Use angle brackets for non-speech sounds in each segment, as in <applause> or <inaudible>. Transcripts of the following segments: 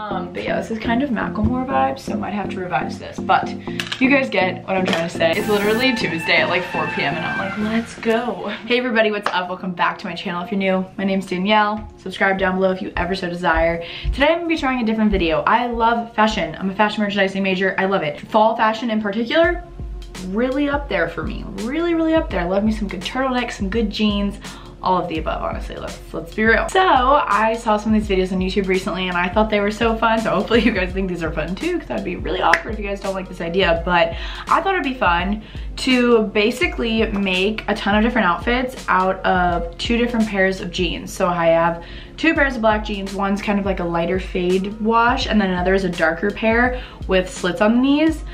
Um, but yeah, this is kind of Macklemore vibes, so I might have to revise this. But you guys get what I'm trying to say. It's literally Tuesday at like 4 p.m. and I'm like, let's go. Hey everybody, what's up? Welcome back to my channel. If you're new, my name's Danielle. Subscribe down below if you ever so desire. Today I'm gonna be trying a different video. I love fashion. I'm a fashion merchandising major. I love it. Fall fashion in particular, really up there for me. Really, really up there. I love me some good turtlenecks, some good jeans, all of the above honestly let's let's be real. So i saw some of these videos on youtube recently and i thought they were so fun so hopefully <laughs> you guys think these are fun too because that'd be really awkward if you guys don't like this idea but i thought it'd be fun to basically make a ton of different outfits out of two different pairs of jeans. So i have two pairs of black jeans one's kind of like a lighter fade wash and then another is a darker pair with slits on the knees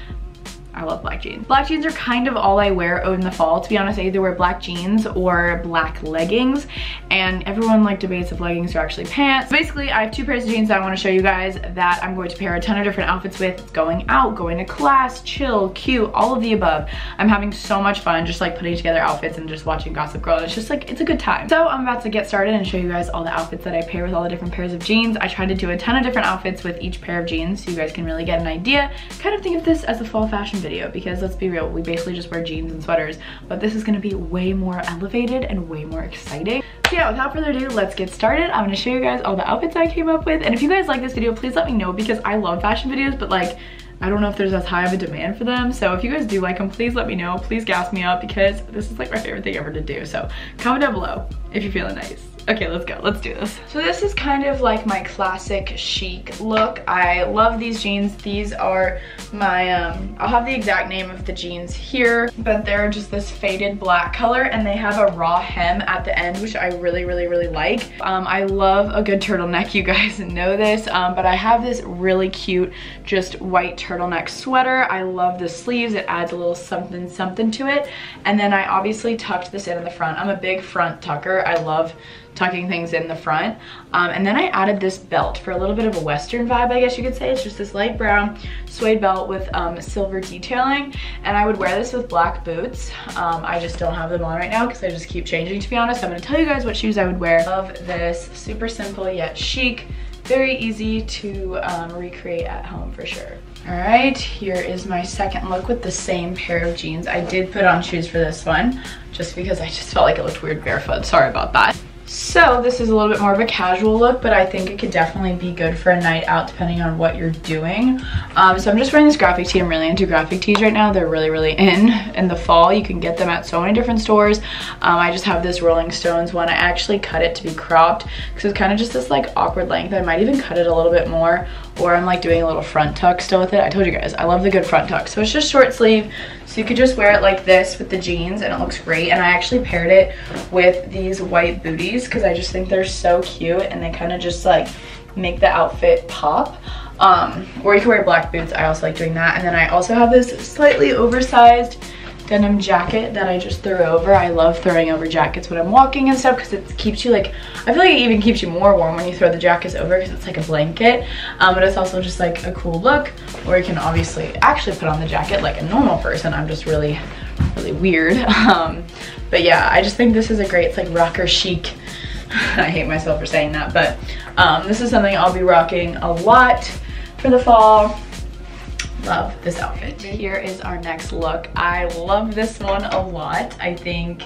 I love black jeans. Black jeans are kind of all I wear in the fall. To be honest, I either wear black jeans or black leggings. And everyone like debates if leggings are actually pants. Basically, I have two pairs of jeans that I want to show you guys that I'm going to pair a ton of different outfits with. Going out, going to class, chill, cute, all of the above. I'm having so much fun just like putting together outfits and just watching Gossip Girl. It's just like, it's a good time. So I'm about to get started and show you guys all the outfits that I pair with all the different pairs of jeans. I tried to do a ton of different outfits with each pair of jeans so you guys can really get an idea. Kind of think of this as a fall fashion video because let's be real, we basically just wear jeans and sweaters, but this is gonna be way more elevated and way more exciting. So yeah, without further ado, let's get started. I'm gonna show you guys all the outfits I came up with. And if you guys like this video, please let me know because I love fashion videos, but like, I don't know if there's as high of a demand for them. So if you guys do like them, please let me know. Please gas me up because this is like my favorite thing ever to do. So comment down below if you're feeling nice. Okay, let's go, let's do this. So this is kind of like my classic chic look. I love these jeans. These are my, um, I'll have the exact name of the jeans here, but they're just this faded black color and they have a raw hem at the end, which I really, really, really like. Um, I love a good turtleneck, you guys <laughs> know this, um, but I have this really cute, just white turtleneck sweater. I love the sleeves, it adds a little something, something to it. And then I obviously tucked this in in the front. I'm a big front tucker. I love tucking things in the front. Um, and then I added this belt for a little bit of a Western vibe, I guess you could say. It's just this light brown suede belt with um, silver detailing. And I would wear this with black boots. Um, I just don't have them on right now because I just keep changing, to be honest. I'm gonna tell you guys what shoes I would wear. Love this, super simple yet chic. Very easy to um, recreate at home for sure. All right, here is my second look with the same pair of jeans. I did put on shoes for this one just because I just felt like it looked weird barefoot. Sorry about that. So this is a little bit more of a casual look, but I think it could definitely be good for a night out depending on what you're doing. Um, so I'm just wearing this graphic tee. I'm really into graphic tees right now. They're really, really in <laughs> in the fall. You can get them at so many different stores. Um, I just have this Rolling Stones one. I actually cut it to be cropped because it's kind of just this like awkward length. I might even cut it a little bit more or I'm like doing a little front tuck still with it. I told you guys, I love the good front tuck. So it's just short sleeve. So you could just wear it like this with the jeans and it looks great. And I actually paired it with these white booties because I just think they're so cute and they kind of just like make the outfit pop. Um, or you can wear black boots. I also like doing that. And then I also have this slightly oversized denim jacket that I just threw over. I love throwing over jackets when I'm walking and stuff because it keeps you like, I feel like it even keeps you more warm when you throw the jackets over because it's like a blanket. Um, but it's also just like a cool look. Or you can obviously actually put on the jacket like a normal person. I'm just really, really weird. <laughs> Um, but yeah, I just think this is a great, it's like rocker chic. <laughs> I hate myself for saying that, but um, this is something I'll be rocking a lot for the fall love this outfit. Here is our next look. I love this one a lot. I think,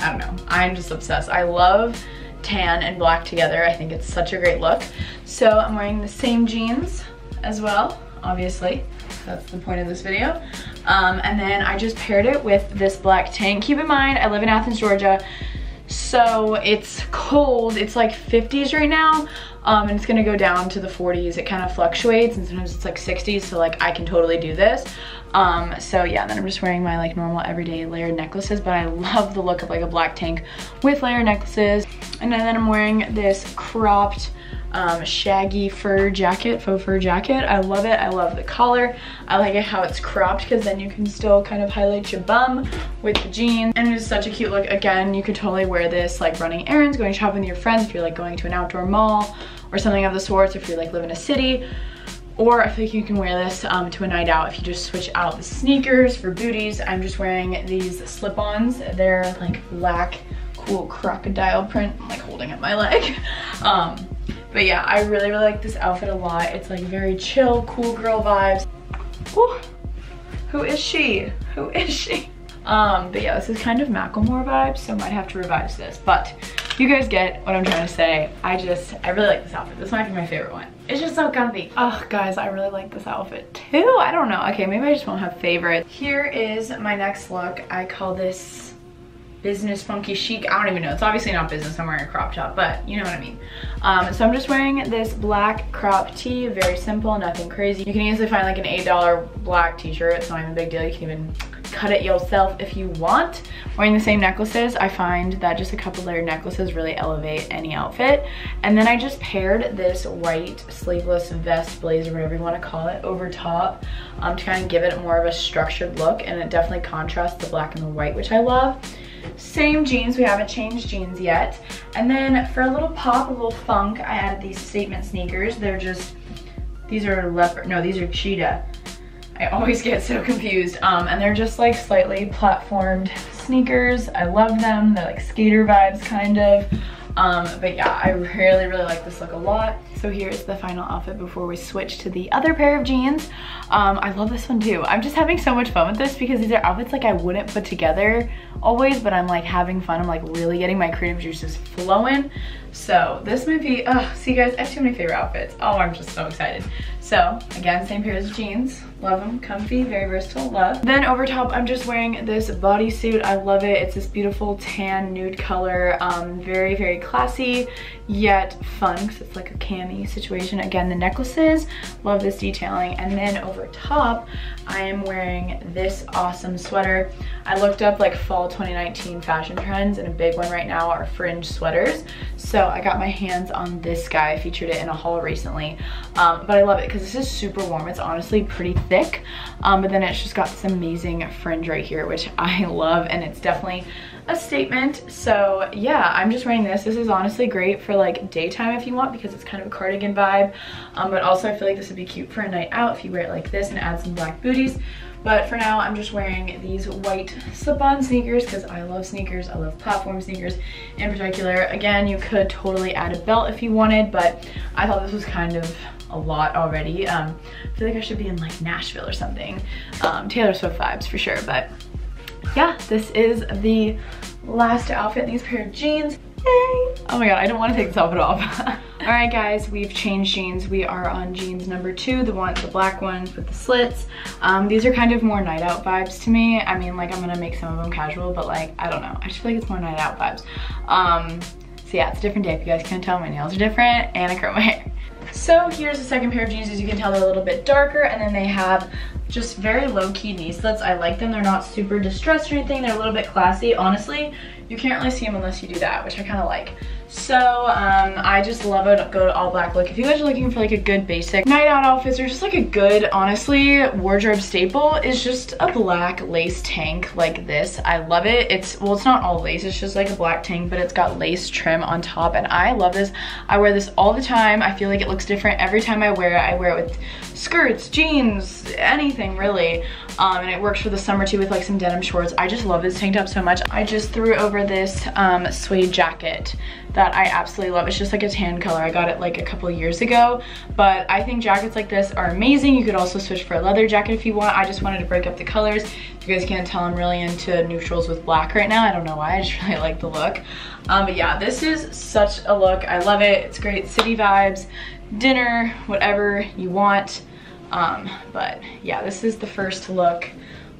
I don't know, I'm just obsessed. I love tan and black together. I think it's such a great look. So I'm wearing the same jeans as well, obviously. That's the point of this video. Um, and then I just paired it with this black tank. Keep in mind, I live in Athens, Georgia. So it's cold, it's like 50s right now, um, and it's gonna go down to the 40s. It kind of fluctuates and sometimes it's like 60s, so like I can totally do this. Um, so yeah, then I'm just wearing my like normal everyday layered necklaces, but I <laughs> love the look of like a black tank with layered necklaces. And then I'm wearing this cropped um, shaggy fur jacket, faux fur jacket. I love it. I love the collar. I like it how it's cropped because then you can still kind of highlight your bum with the jeans. And it is such a cute look. Again, you could totally wear this like running errands, going shopping with your friends if you're like going to an outdoor mall or something of the sorts if you like live in a city. Or I feel like you can wear this um, to a night out if you just switch out the sneakers for booties. I'm just wearing these slip-ons. They're like black, cool crocodile print. I'm like holding up my leg. <laughs> Um, But yeah, I really, really like this outfit a lot. It's like very chill, cool girl vibes. Ooh, who is she? Who is she? Um, but yeah, this is kind of Macklemore vibes, so I might have to revise this. But you guys get what I'm trying to say. I just, I really like this outfit. This might be my favorite one. It's just so comfy. Oh, guys, I really like this outfit too. I don't know. Okay, maybe I just won't have favorites. Here is my next look. I call this business funky chic. I don't even know. It's obviously not business. I'm wearing a crop top, but you know what I mean. Um, so I'm just wearing this black crop tee. Very simple, nothing crazy. You can easily find like an $8 black t-shirt. It's not even a big deal. You can even cut it yourself if you want. Wearing the same necklaces, I find that just a couple layered necklaces really elevate any outfit. And then I just paired this white sleeveless vest, blazer, whatever you want to call it, over top um, to kind of give it more of a structured look. And it definitely contrasts the black and the white, which I love. Same jeans, we haven't changed jeans yet. And then for a little pop, a little funk, I added these statement sneakers. They're just, these are leopard, no, these are cheetah. I always <laughs> get so confused. Um, and they're just like slightly platformed sneakers. I love them. They're like skater vibes kind of. Um, but yeah, I really, really like this look a lot. So here's the final outfit before we switch to the other pair of jeans. Um, I love this one too. I'm just having so much fun with this because these are outfits like I wouldn't put together always, but I'm like having fun. I'm like really getting my creative juices flowing. So this might be, oh, see guys, I have too many favorite outfits. Oh, I'm just so excited. So again, same pair of jeans. Love them, comfy, very versatile, love. Then over top, I'm just wearing this bodysuit. I love it. It's this beautiful tan nude color. Um, very, very classy, yet fun because it's like a cami situation. Again, the necklaces, love this detailing. And then over top, I am wearing this awesome sweater. I looked up like fall 2019 fashion trends and a big one right now are fringe sweaters. So I got my hands on this guy. I featured it in a haul recently. Um, but I love it because this is super warm. It's honestly pretty thick. Um, but then it's just got this amazing fringe right here, which <laughs> I love. And it's definitely a statement. So yeah, I'm just wearing this. This is honestly great for like daytime if you want because it's kind of a cardigan vibe. Um, but also I feel like this would be cute for a night out if you wear it like this and add some black booties. But for now, I'm just wearing these white slip-on sneakers because I love sneakers. I love platform sneakers in particular. Again, you could totally add a belt if you wanted, but I thought this was kind of a lot already. Um, I feel like I should be in like Nashville or something. Um, Taylor Swift vibes for sure, but yeah, this is the last outfit in these pair of jeans. Yay! Oh my god, I don't want to take this outfit off. <laughs> Alright guys, we've changed jeans. We are on jeans number two, the one, the black ones with the slits. Um, these are kind of more night out vibes to me. I mean, like I'm gonna make some of them casual, but like, I don't know. I just feel like it's more night out vibes. Um, so yeah, it's a different day. If you guys can't tell, my nails are different and I curl my hair. So here's the second pair of jeans. As you can tell, they're a little bit darker and then they have just very low-key knee slits. I like them. They're not super distressed or anything. They're a little bit classy. Honestly, you can't really see them unless you do that, which I kind of like. So um, I just love a go to all black look. If you guys are looking for like a good basic night out outfits or just like a good, honestly, wardrobe staple is just a black lace tank like this. I love it. It's, well, it's not all lace. It's just like a black tank, but it's got lace trim on top and I love this. I wear this all the time. I feel like it looks different every time I wear it. I wear it with skirts, jeans, anything really. Um, and it works for the summer too with like some denim shorts. I just love this tank top so much. I just threw over this um, suede jacket that I absolutely love. It's just like a tan color. I got it like a couple years ago, but I think jackets like this are amazing. You could also switch for a leather jacket if you want. I just wanted to break up the colors. If you guys can't tell, I'm really into neutrals with black right now. I don't know why, I just <laughs> really like the look. Um, but yeah, this is such a look. I love it. It's great city vibes, dinner, whatever you want. Um, but yeah, this is the first look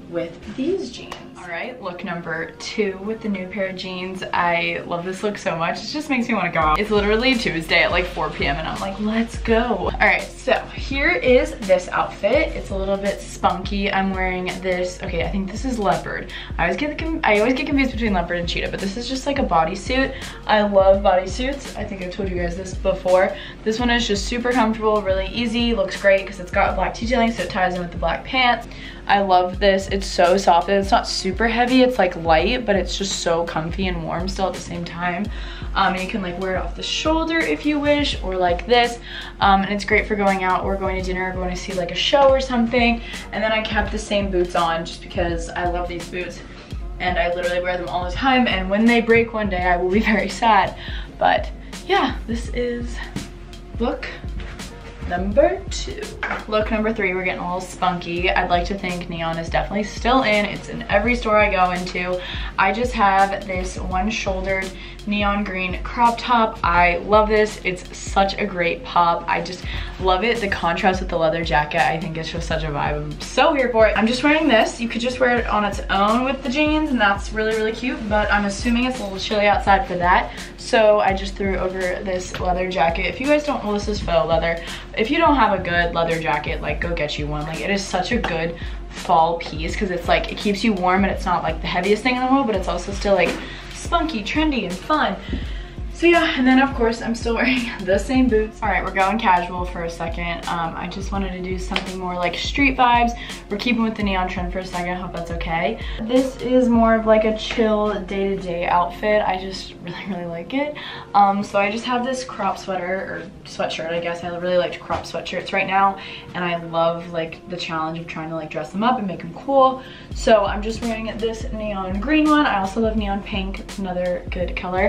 with these jeans. All right, look number two with the new pair of jeans. I love this look so much. It just makes me want to go out. It's literally Tuesday at like 4 p.m. and I'm like, let's go. All right, so here is this outfit. It's a little bit spunky. I'm wearing this, okay, I think this is leopard. I always get, I always get confused between leopard and cheetah, but this is just like a bodysuit. I love bodysuits. I think I've told you guys this before. This one is just super comfortable, really easy, looks great because it's got black detailing, so it ties in with the black pants. I love this. It's so soft. It's not super heavy. It's like light, but it's just so comfy and warm still at the same time. Um, and you can like wear it off the shoulder if you wish, or like this. Um, and it's great for going out or going to dinner or going to see like a show or something. And then I kept the same boots on just because I love these boots. And I literally wear them all the time. And when they break one day, I will be <laughs> very sad. But yeah, this is look number two. Look number three, we're getting a little spunky. I'd like to think neon is definitely still in. It's in every store I go into. I just have this one shouldered neon green crop top. I love this. It's such a great pop. I just love it. The contrast with the leather jacket, I think it's just such a vibe. I'm so here for it. I'm just wearing this. You could just wear it on its own with the jeans and that's really, really cute, but I'm assuming it's a little chilly outside for that. So I just threw over this leather jacket. If you guys don't, well, this is faux leather. If you don't have a good leather jacket, like go get you one. Like it is such a good fall piece because it's like, it keeps you warm and it's not like the heaviest thing in the world, but it's also still like spunky, trendy, and fun. So yeah, and then of course I'm still wearing <laughs> the same boots. All right, we're going casual for a second. Um, I just wanted to do something more like street vibes. We're keeping with the neon trend for a second, I hope that's okay. This is more of like a chill day-to-day -day outfit. I just <laughs> really, really like it. Um, so I just have this crop sweater, or sweatshirt, I guess. I really like crop sweatshirts right now, and I love like the challenge of trying to like dress them up and make them cool. So I'm just wearing this neon green one. I also love neon pink, it's another good color.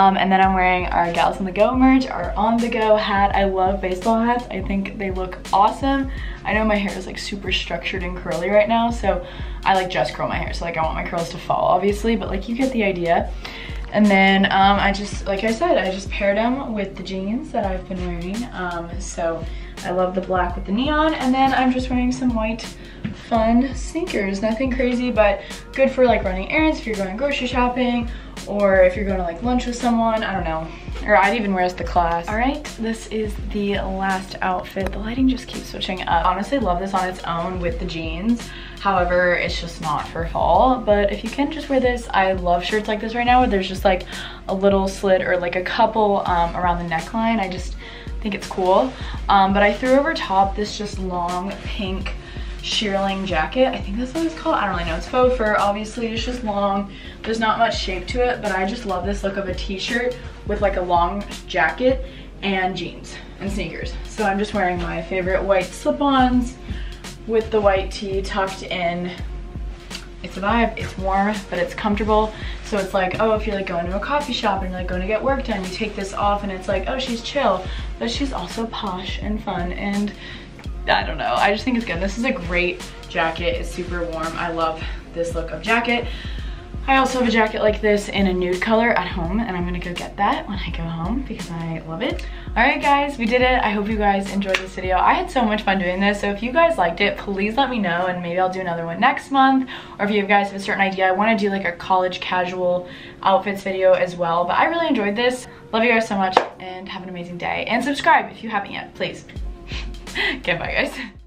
Um, and then I'm wearing our Gals on the Go merch, our On the Go hat. I love baseball hats. I think they look awesome. I know my hair is like super structured and curly right now, so I like just curl my hair. So like I want my curls to fall obviously, but like you get the idea. And then um, I just, like I said, I just paired them with the jeans that I've been wearing. Um, so I love the black with the neon. And then I'm just wearing some white fun sneakers. Nothing crazy, but good for like running errands if you're going grocery shopping or if you're going to like lunch with someone, I don't know. Or I'd even wear as the class. All right, this is the last outfit. The lighting just keeps switching up. Honestly, love this on its own with the jeans. However, it's just not for fall. But if you can just wear this, I love shirts like this right now where there's just like a little slit or like a couple um, around the neckline. I just think it's cool. Um, but I threw over top this just long pink shearling jacket. I think that's what it's called. I don't really know. It's faux fur. Obviously, it's just long. There's not much shape to it, but I just love this look of a t-shirt with like a long jacket and jeans and sneakers. So I'm just wearing my favorite white slip-ons with the white tee tucked in. It's a vibe, it's warm, but it's comfortable. So it's like, oh, if you're like going to a coffee shop and you're like going to get work done, you take this off and it's like, oh, she's chill, but she's also posh and fun and I don't know. I just think it's good. This is a great jacket. It's super warm. I love this look of jacket. I also have a jacket like this in a nude color at home and I'm gonna go get that when I go home because I love it. All right guys, we did it. I hope you guys enjoyed this video. I had so much fun doing this. So if you guys liked it, please let me know and maybe I'll do another one next month. Or if you guys have a certain idea, I wanna do like a college casual outfits video as well. But I really enjoyed this. Love you guys so much and have an amazing day. And subscribe if you haven't yet, please. Okay, bye guys.